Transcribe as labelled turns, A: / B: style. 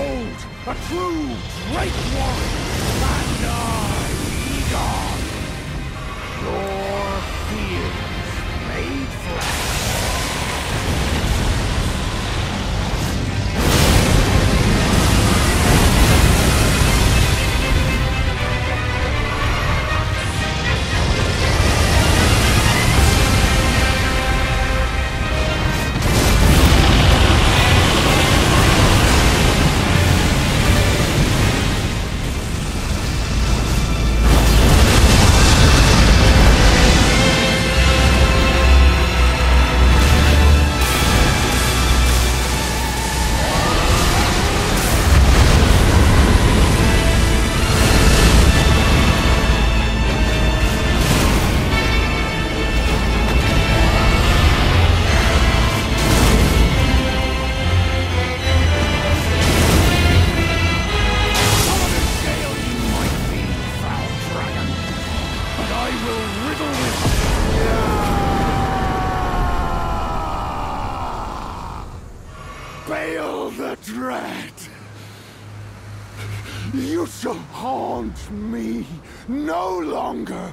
A: Behold, a true great warrior! Bail the Dread. You shall haunt me no longer.